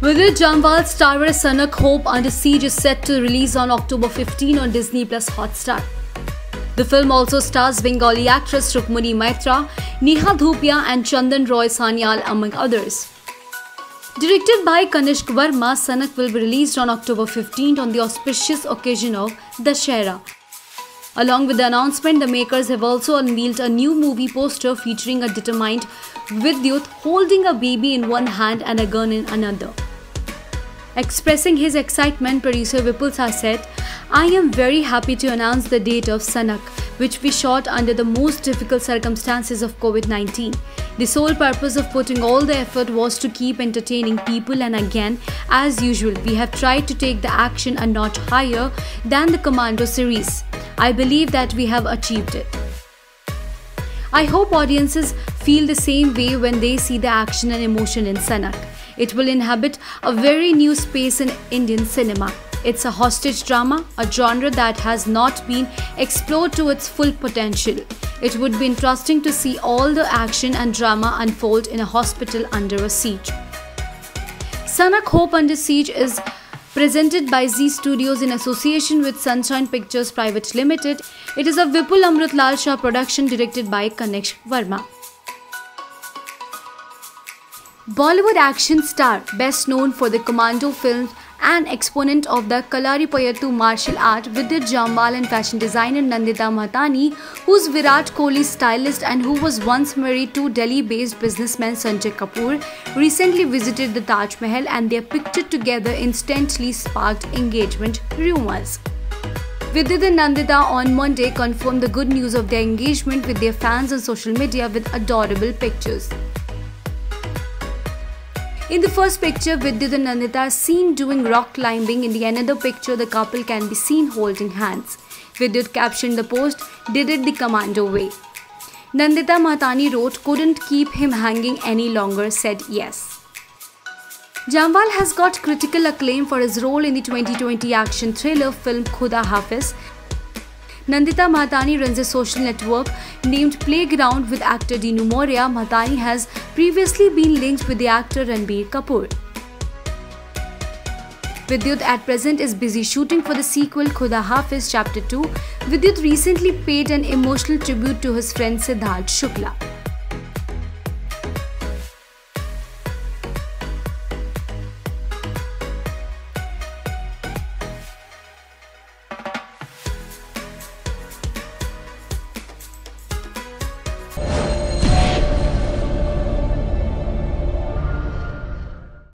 Vidyut Jammwal's Star Sanak Hope Under Siege is set to release on October 15 on Disney Plus Hotstar. The film also stars Bengali actress Rukmini Maitra, Neha Dhupia and Chandan Roy Sanyal among others. Directed by Kanishk Varma, Sanak will be released on October 15 on the auspicious occasion of Dussehra. Along with the announcement, the makers have also unveiled a new movie poster featuring a determined Vidyut holding a baby in one hand and a gun in another. Expressing his excitement, producer Vipul Shah said, I am very happy to announce the date of Sanak, which we shot under the most difficult circumstances of COVID 19. The sole purpose of putting all the effort was to keep entertaining people, and again, as usual, we have tried to take the action a notch higher than the Commando series. I believe that we have achieved it. I hope audiences feel the same way when they see the action and emotion in Sanak. It will inhabit a very new space in Indian cinema. It's a hostage drama, a genre that has not been explored to its full potential. It would be interesting to see all the action and drama unfold in a hospital under a siege. Sanak Hope Under Siege is presented by Zee Studios in association with Sunshine Pictures Private Limited. It is a Vipul Amritlal Shah production directed by Kanishk Varma. Bollywood action star, best known for the Commando films and exponent of the Kalaripayattu martial art, Vidyut Jammwal and fashion designer Nandita Mahtani, who's Virat Kohli's stylist and who was once married to Delhi-based businessman Sanjay Kapoor, recently visited the Taj Mahal and their picture together instantly sparked engagement rumors. Vidit and Nandita on Monday confirmed the good news of their engagement with their fans on social media with adorable pictures. In the first picture, Vidyut and Nandita are seen doing rock climbing. In the another picture, the couple can be seen holding hands. Vidyut captioned the post, did it the commando way. Nandita Mahtani wrote, couldn't keep him hanging any longer, said yes. Jammwal has got critical acclaim for his role in the 2020 action thriller film Khuda Hafiz, Nandita Mahtani runs a social network named Playground with actor Dino Morea. Mahtani has previously been linked with the actor Ranbir Kapoor. Vidyut at present is busy shooting for the sequel Khuda Hafiz Chapter 2. Vidyut recently paid an emotional tribute to his friend Sidharth Shukla.